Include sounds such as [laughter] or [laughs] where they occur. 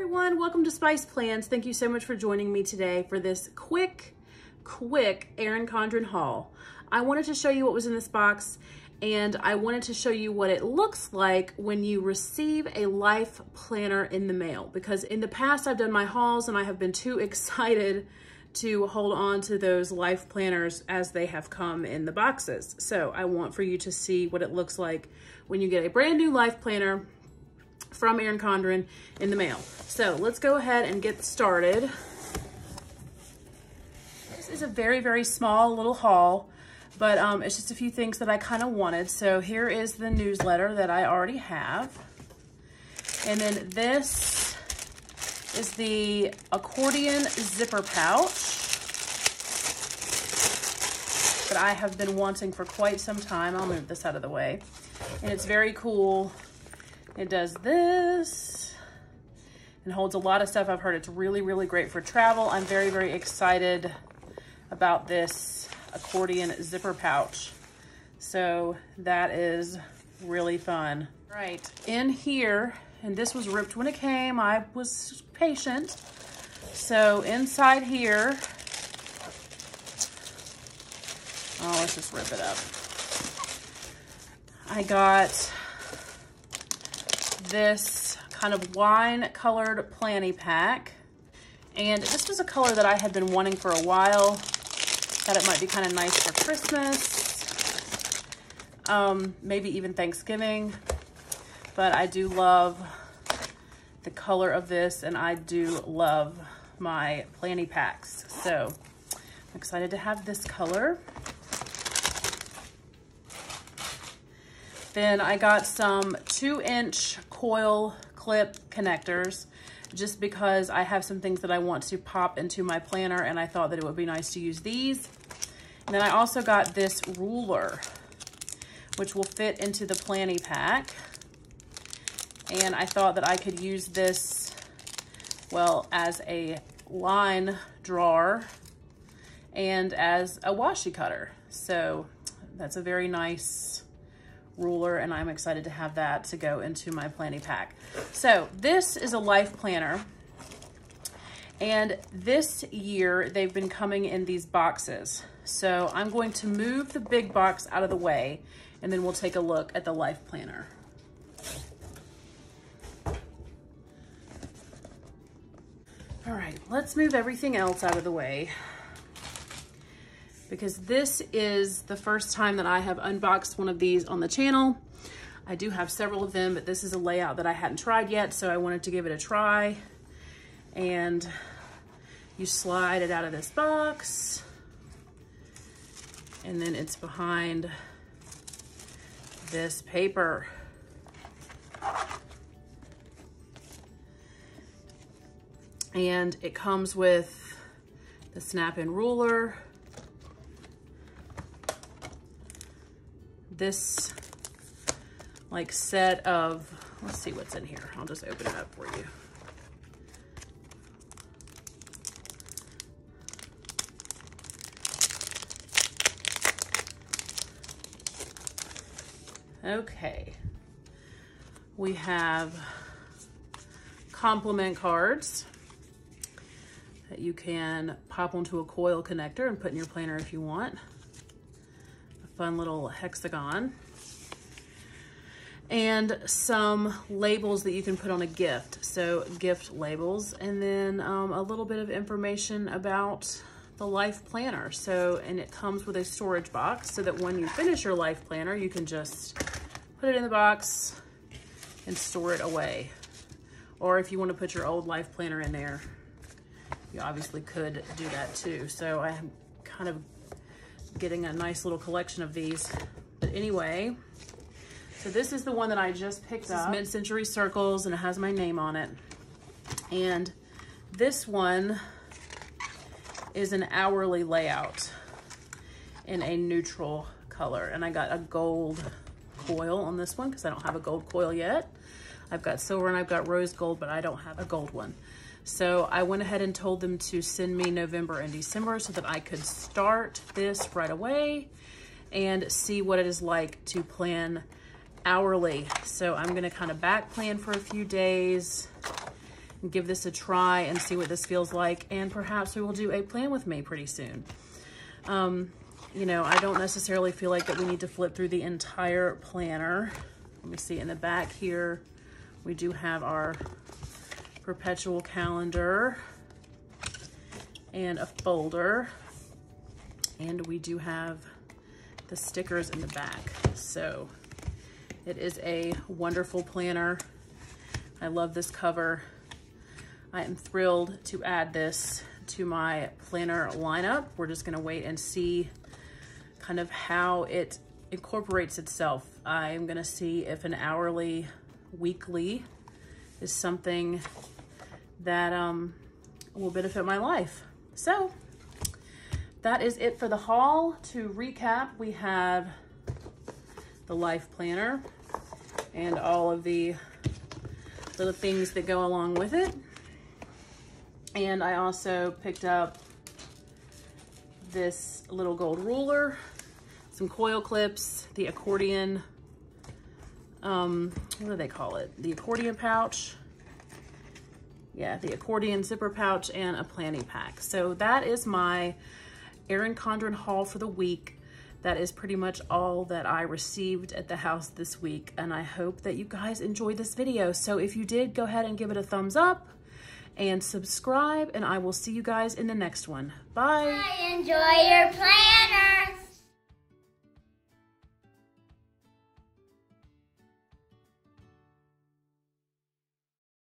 everyone, welcome to Spiced Plans. Thank you so much for joining me today for this quick, quick Erin Condren haul. I wanted to show you what was in this box and I wanted to show you what it looks like when you receive a life planner in the mail because in the past I've done my hauls and I have been too [laughs] excited to hold on to those life planners as they have come in the boxes. So I want for you to see what it looks like when you get a brand new life planner from Erin Condren in the mail. So let's go ahead and get started. This is a very, very small little haul, but um, it's just a few things that I kind of wanted. So here is the newsletter that I already have. And then this is the accordion zipper pouch that I have been wanting for quite some time. I'll move this out of the way. And it's very cool. It does this and holds a lot of stuff. I've heard it's really, really great for travel. I'm very, very excited about this accordion zipper pouch. So that is really fun. Right, in here, and this was ripped when it came. I was patient. So inside here, oh, let's just rip it up. I got this kind of wine colored planny pack. And this was a color that I had been wanting for a while. that it might be kind of nice for Christmas. Um, maybe even Thanksgiving. But I do love the color of this and I do love my planny packs. So I'm excited to have this color. Then I got some two inch coil clip connectors just because I have some things that I want to pop into my planner and I thought that it would be nice to use these. And then I also got this ruler, which will fit into the planny pack. And I thought that I could use this, well, as a line drawer and as a washi cutter. So that's a very nice ruler and I'm excited to have that to go into my planning pack. So this is a life planner and this year they've been coming in these boxes. So I'm going to move the big box out of the way and then we'll take a look at the life planner. All right, let's move everything else out of the way because this is the first time that I have unboxed one of these on the channel. I do have several of them, but this is a layout that I hadn't tried yet, so I wanted to give it a try. And you slide it out of this box, and then it's behind this paper. And it comes with the snap-in ruler, this like set of, let's see what's in here. I'll just open it up for you. Okay. We have compliment cards that you can pop onto a coil connector and put in your planner if you want fun little hexagon. And some labels that you can put on a gift. So gift labels and then um, a little bit of information about the life planner. So, and it comes with a storage box so that when you finish your life planner, you can just put it in the box and store it away. Or if you want to put your old life planner in there, you obviously could do that too. So I am kind of getting a nice little collection of these. But anyway, so this is the one that I just picked up. Mid-Century Circles and it has my name on it. And this one is an hourly layout in a neutral color. And I got a gold coil on this one because I don't have a gold coil yet. I've got silver and I've got rose gold, but I don't have a gold one. So I went ahead and told them to send me November and December so that I could start this right away and see what it is like to plan hourly. So I'm gonna kind of back plan for a few days and give this a try and see what this feels like. And perhaps we will do a plan with me pretty soon. Um, you know, I don't necessarily feel like that we need to flip through the entire planner. Let me see in the back here, we do have our perpetual calendar and a folder. And we do have the stickers in the back. So it is a wonderful planner. I love this cover. I am thrilled to add this to my planner lineup. We're just gonna wait and see kind of how it incorporates itself. I'm gonna see if an hourly, weekly is something that um, will benefit my life. So that is it for the haul. To recap, we have the life planner and all of the little things that go along with it. And I also picked up this little gold ruler, some coil clips, the accordion, um, what do they call it? The accordion pouch. Yeah, the accordion zipper pouch and a planning pack. So that is my Erin Condren haul for the week. That is pretty much all that I received at the house this week. And I hope that you guys enjoyed this video. So if you did, go ahead and give it a thumbs up and subscribe. And I will see you guys in the next one. Bye. Enjoy your planner.